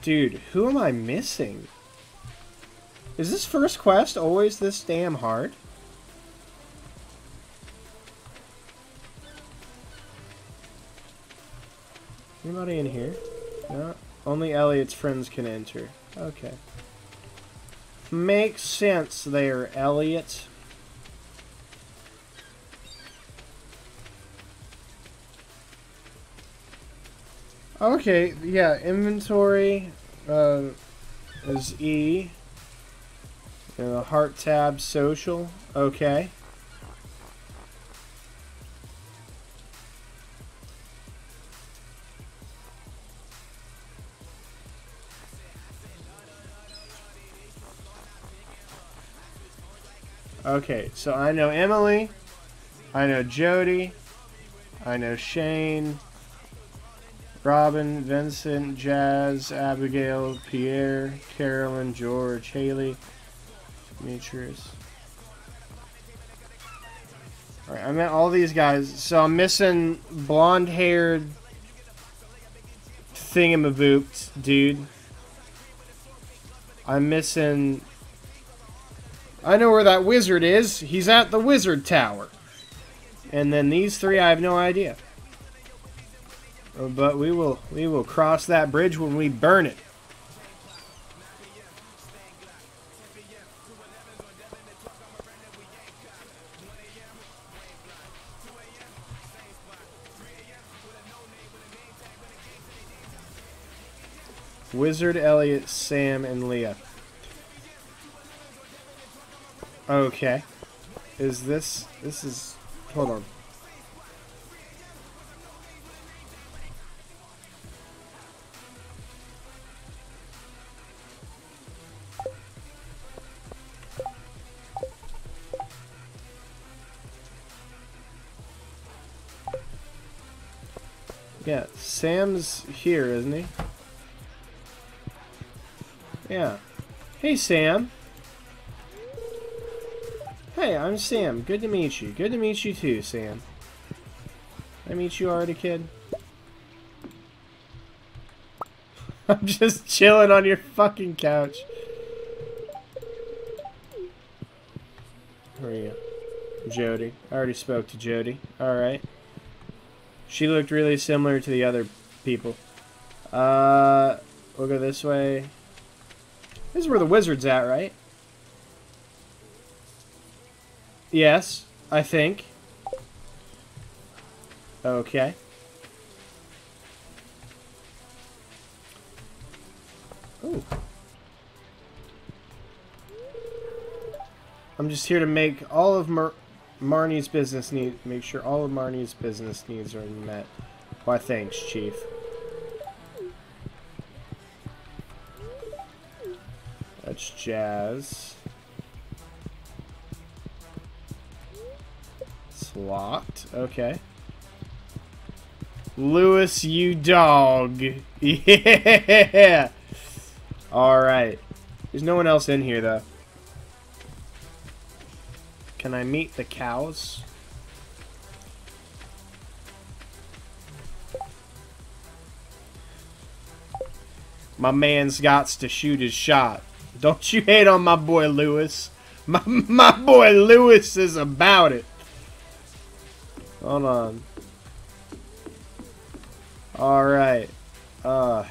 Dude, who am I missing? Is this first quest always this damn hard? Anybody in here? No? Only Elliott's friends can enter. Okay. Makes sense there, Elliott. Okay, yeah, inventory uh, is E. And the heart tab, social. Okay. Okay, so I know Emily, I know Jodi, I know Shane, Robin, Vincent, Jas, Abigail, Pierre, Carolyn, George, Haley, Demetrius. Alright, I met all these guys. So I'm missing blonde-haired thingamabooped dude. I'm missing I know where that wizard is. He's at the wizard tower. And then these three, I have no idea. But we will we will cross that bridge when we burn it. Wizard, Elliott, Sam, and Leah. Okay. Is this... This is... Hold on. Yeah, Sam's here, isn't he? Yeah. Hey, Sam. Hey, I'm Sam. Good to meet you. Good to meet you too, Sam. I meet you already, kid? <laughs> I'm just chilling on your fucking couch. Where are you? Jodi. I already spoke to Jodi. Alright. She looked really similar to the other people. Uh, we'll go this way. This is where the wizard's at, right? Yes, I think. Okay. Ooh. I'm just here to make all of Mar Marnie's business need make sure all of Marnie's business needs are met. Why thanks, Chief. That's Jas. Locked. Okay. Lewis, you dog. <laughs> Yeah. All right. There's no one else in here, though. Can I meet the cows? My man's got to shoot his shot. Don't you hate on my boy Lewis. <laughs> My, my boy Lewis is about it. Hold on. Alright. Uh,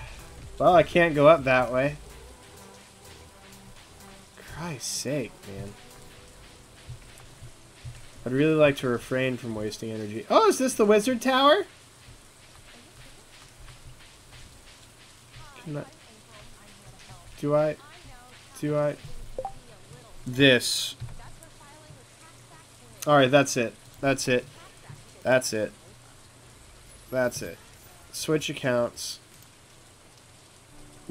well, I can't go up that way. Christ's sake, man. I'd really like to refrain from wasting energy. Oh, is this the wizard tower? Can I... Do I... Do I... This. Alright, that's it. That's it. That's it. That's it. Switch accounts.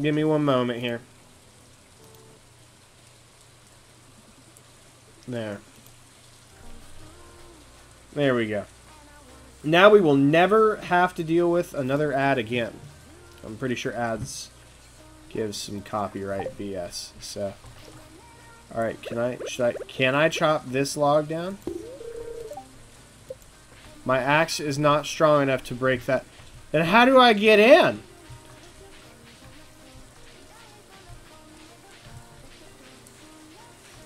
Give me one moment here. There. There we go. Now we will never have to deal with another ad again. I'm pretty sure ads give some copyright BS. So, all right, can I should I can I chop this log down? My axe is not strong enough to break that. Then how do I get in?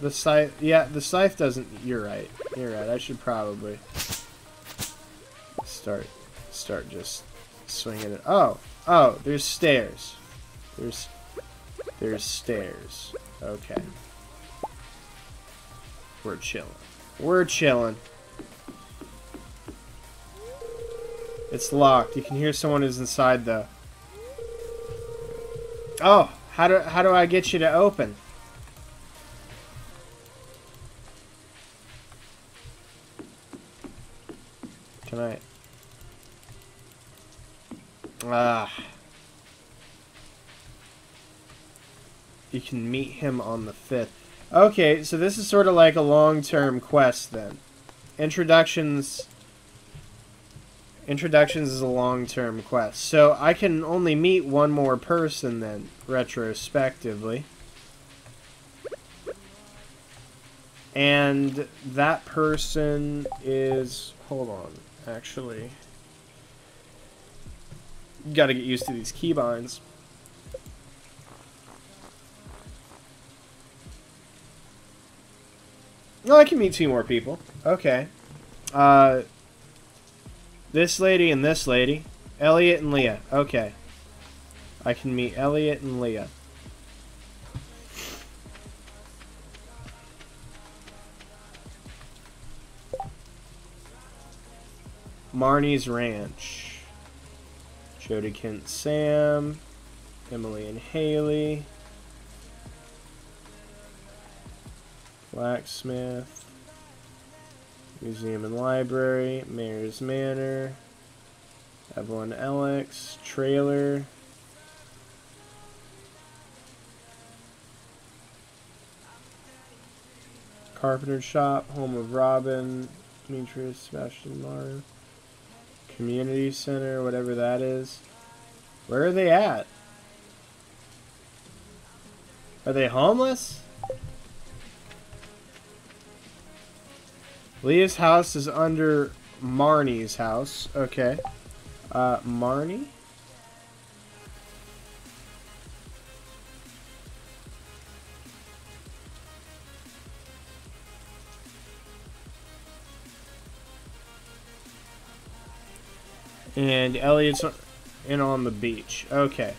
The scythe, yeah, the scythe doesn't, you're right, you're right, I should probably start, start just swinging it. Oh, oh, there's stairs. There's, there's stairs. Okay. We're chilling. We're chilling. It's locked. You can hear someone is inside though. Oh, how do how do I get you to open? I? Ah. You can meet him on the 5th. Okay, so this is sort of like a long-term quest then. Introductions... Introductions is a long-term quest. So I can only meet one more person then, retrospectively. And that person is... Hold on, actually. Gotta get used to these keybinds. No, I can meet two more people. Okay. Uh, this lady and this lady. Elliott and Leah. Okay. I can meet Elliott and Leah. Marnie's Ranch. Jodi Kent Sam. Emily and Haley. Blacksmith. Museum and Library. Mayor's Manor. Evelyn Alex. Trailer. Carpenter Shop. Home of Robin. Demetrius Sebastian Mara. Community Center, whatever that is. Where are they at? Are they homeless? Leah's house is under Marnie's house. Okay. Uh, Marnie? And Elliott's in on the beach. Okay.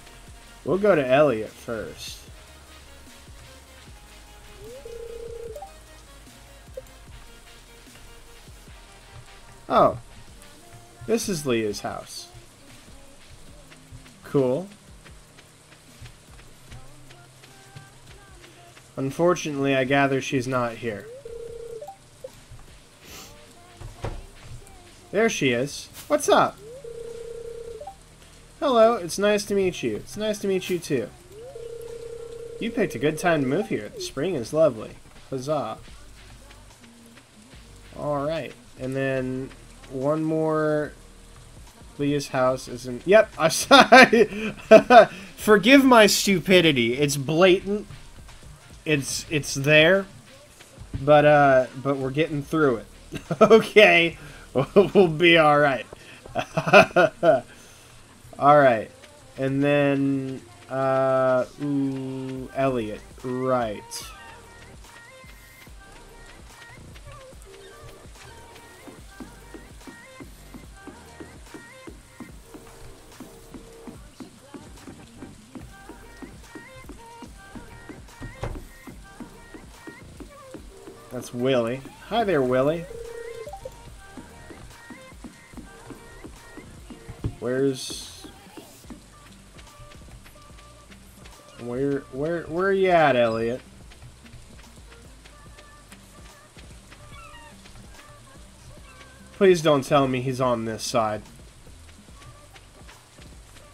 We'll go to Elliott first. Oh. This is Leah's house. Cool. Unfortunately, I gather she's not here. There she is. What's up? Hello, it's nice to meet you. It's nice to meet you too. You picked a good time to move here. The spring is lovely. Huzzah. Alright. And then one more Leah's house isn't Yep, <laughs> I'm sorry. <laughs> Forgive my stupidity. It's blatant. It's it's there. But uh but we're getting through it. <laughs> okay. we'll be alright. alright. And then uh ooh, Elliott. Right. That's Willy. Hi there, Willy. Where's... Where, where, where are you at, Elliott? Please don't tell me he's on this side.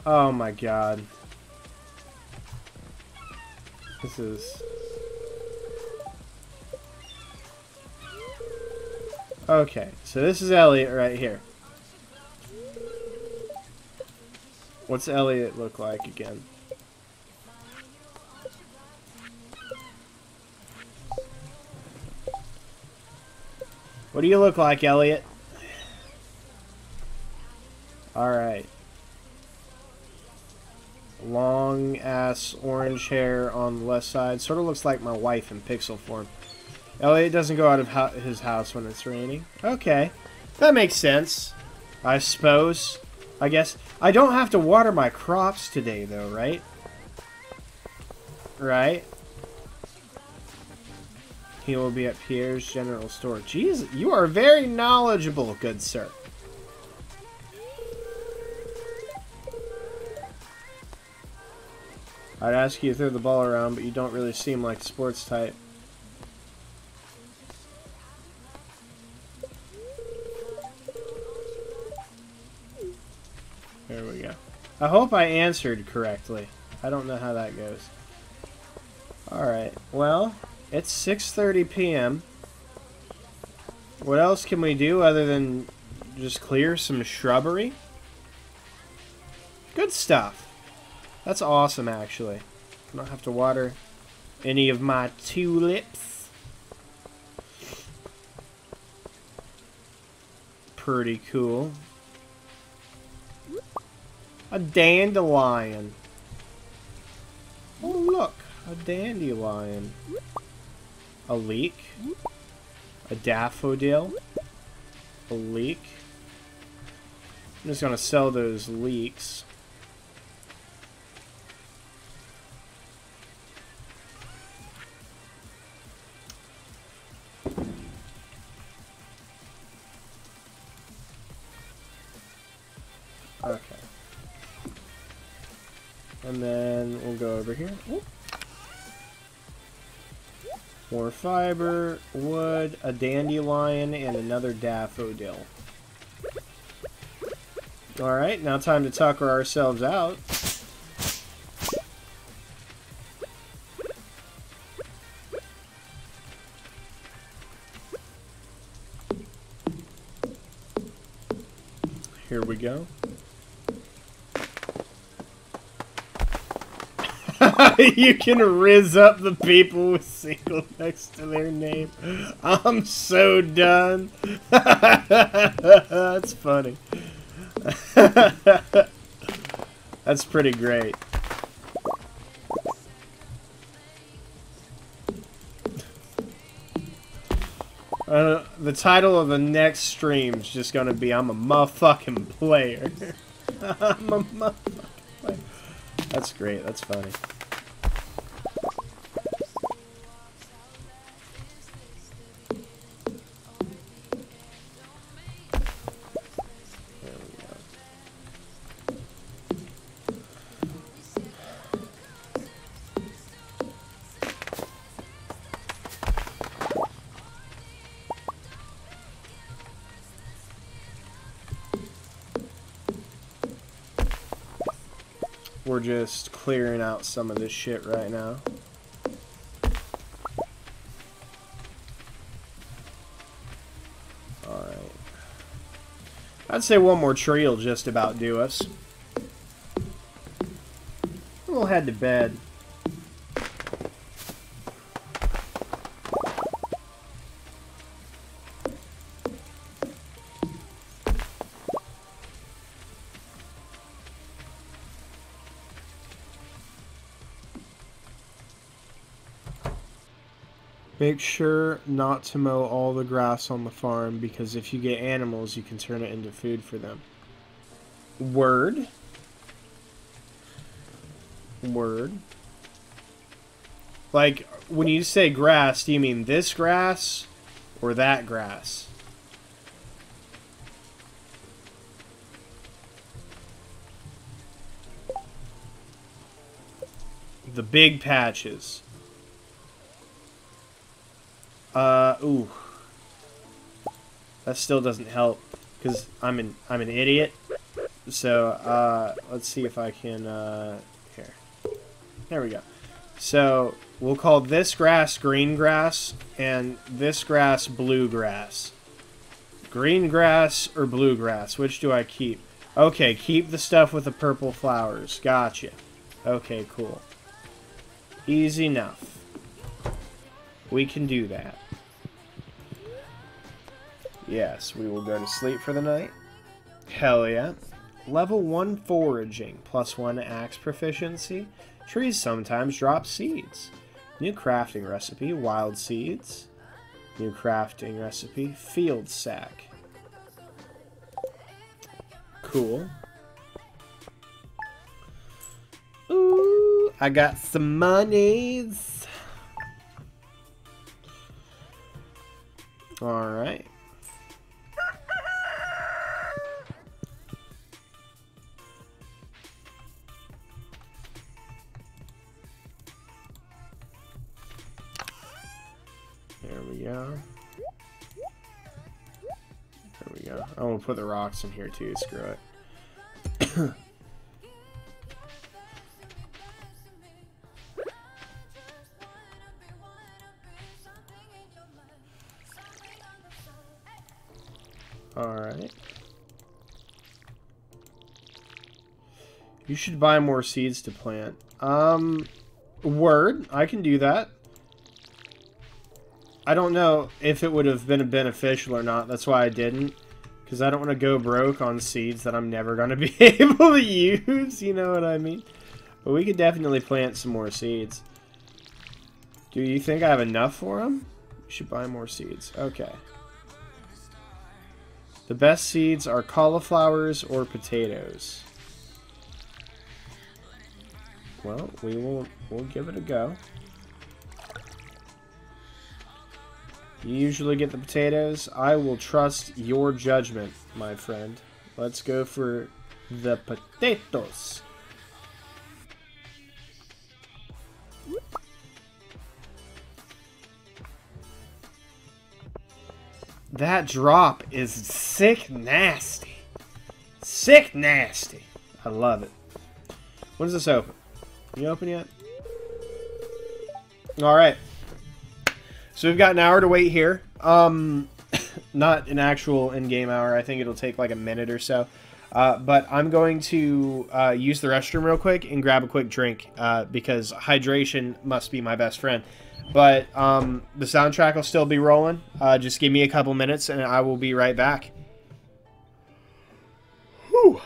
Oh my god. This is... Okay, so this is Elliott right here. What's Elliott look like again? What do you look like, Elliott? Alright. Long ass orange hair on the left side. Sort of looks like my wife in pixel form. Oh, Elliott doesn't go out of his house when it's raining. Okay. That makes sense. I suppose. I guess. I don't have to water my crops today, though, right? Right? He will be at Pierre's General Store. Jeez, you are very knowledgeable, good sir. I'd ask you to throw the ball around, but you don't really seem like sports type. There we go. I hope I answered correctly. I don't know how that goes. Alright, well, it's 6.30 p.m. What else can we do other than just clear some shrubbery? Good stuff. That's awesome, actually. I don't have to water any of my tulips. Pretty cool. A dandelion. Oh, look. A dandelion. A leek. A daffodil. A leek. I'm just going to sell those leeks. Over here. More fiber, wood, a dandelion, and another daffodil. Alright, now time to tucker ourselves out. Here we go. <laughs> you can riz up the people with single next to their name. I'm so done. <laughs> That's funny. <laughs> That's pretty great. Uh, the title of the next stream is just gonna be I'm a motherfucking player. I'm a motherfucking player. That's great. That's funny. We're just clearing out some of this shit right now. Alright. I'd say one more tree will just about do us. We'll head to bed. Make sure not to mow all the grass on the farm because if you get animals, you can turn it into food for them. Word. Word. Like, when you say grass, do you mean this grass or that grass? The big patches. Ooh. That still doesn't help because I'm an I'm an idiot. So uh, let's see if I can uh, here. There we go. So we'll call this grass green grass and this grass blue grass. Green grass or blue grass? Which do I keep? Okay, keep the stuff with the purple flowers. Gotcha. Okay, cool. Easy enough. We can do that. Yes, we will go to sleep for the night. Hell yeah. Level 1 foraging, plus 1 axe proficiency. Trees sometimes drop seeds. New crafting recipe, wild seeds. New crafting recipe, field snack. Cool. Ooh, I got some monies. Alright. Put the rocks in here too, screw it. <coughs> Alright. You should buy more seeds to plant. Um, word. I can do that. I don't know if it would have been beneficial or not. That's why I didn't. Because I don't want to go broke on seeds that I'm never going <laughs> to be able to use. You know what I mean? But we could definitely plant some more seeds. Do you think I have enough for them? We should buy more seeds. Okay. The best seeds are cauliflowers or potatoes. Well, we will we'll give it a go. You usually get the potatoes. I will trust your judgment, my friend. Let's go for the potatoes. That drop is sick nasty. Sick nasty. I love it. When does this open? You open yet? Alright. So we've got an hour to wait here. Um, <coughs> not an actual in-game hour. I think it'll take like a minute or so. Uh, but I'm going to uh, use the restroom real quick and grab a quick drink uh, because hydration must be my best friend. But um, the soundtrack will still be rolling. Uh, just give me a couple minutes and I will be right back. Whew.